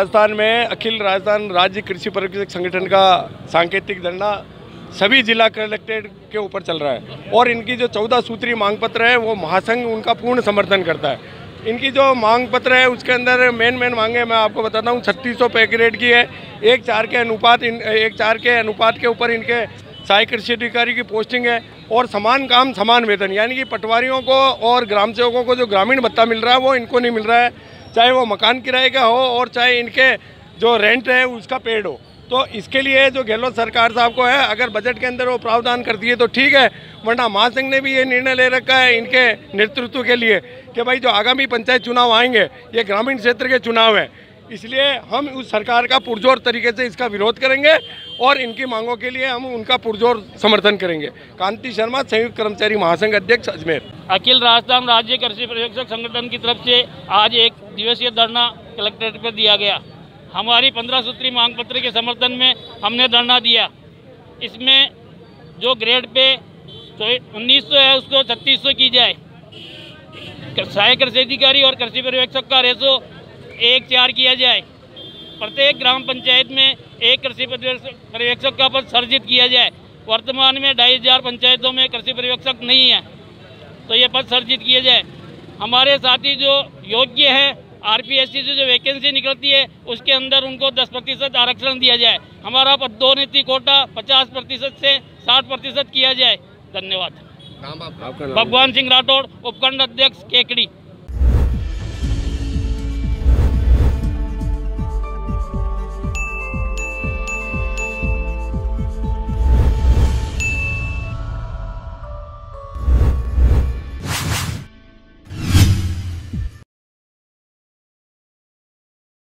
राजस्थान में अखिल राजस्थान राज्य कृषि परिषद संगठन का सांकेतिक धरना सभी जिला कलेक्ट्रेट के ऊपर चल रहा है। और इनकी जो चौदह सूत्री मांग पत्र है, वो महासंघ उनका पूर्ण समर्थन करता है। इनकी जो मांग पत्र है, उसके अंदर मेन मेन मांगे मैं आपको बताता हूँ, छत्तीस सौ पैकेट की है। एक चार के अनुपात इन, एक चार के अनुपात के ऊपर इनके सहायक कृषि अधिकारी की पोस्टिंग है। और समान काम, समान वेतन, यानी कि पटवारियों को और ग्राम सेवकों को जो ग्रामीण भत्ता मिल रहा है, वो इनको नहीं मिल रहा है। चाहे वो मकान किराए का हो और चाहे इनके जो रेंट है, उसका पेड हो। तो इसके लिए जो गहलोत सरकार साहब को है, अगर बजट के अंदर वो प्रावधान कर दिए तो ठीक है, वरना महासंघ ने भी ये निर्णय ले रखा है इनके नेतृत्व के लिए कि भाई जो आगामी पंचायत चुनाव आएँगे, ये ग्रामीण क्षेत्र के चुनाव हैं इसलिए हम उस सरकार का पुरजोर तरीके से इसका विरोध करेंगे और इनकी मांगों के लिए हम उनका पुरजोर समर्थन करेंगे। कांति शर्मा, संयुक्त कर्मचारी महासंघ अध्यक्ष, अजमेर। अखिल राजस्थान राज्य कृषि पर्यवेक्षक संगठन की तरफ़ से आज एक दिवसीय धरना कलेक्ट्रेट पर दिया गया। हमारी पंद्रह सूत्री मांग पत्र के समर्थन में हमने धरना दिया। इसमें जो ग्रेड पे तो उन्नीस सौ है, उसको छत्तीस सौ की जाए। सहायक कृषि अधिकारी और कृषि पर्यवेक्षक का रेसो एक चार किया जाए। प्रत्येक ग्राम पंचायत में एक कृषि पर्यवेक्षक का पद सर्जित किया जाए। वर्तमान में ढाई हज़ार पंचायतों में कृषि पर्यवेक्षक नहीं है तो ये पद सर्जित किया जाए। हमारे साथी जो योग्य है आरपीएससी से जो वैकेंसी निकलती है उसके अंदर उनको 10 प्रतिशत आरक्षण दिया जाए। हमारा पदोन्नति कोटा 50 प्रतिशत से 60 प्रतिशत किया जाए। धन्यवाद। भगवान सिंह राठौड़ उपखंड अध्यक्ष केकड़ी।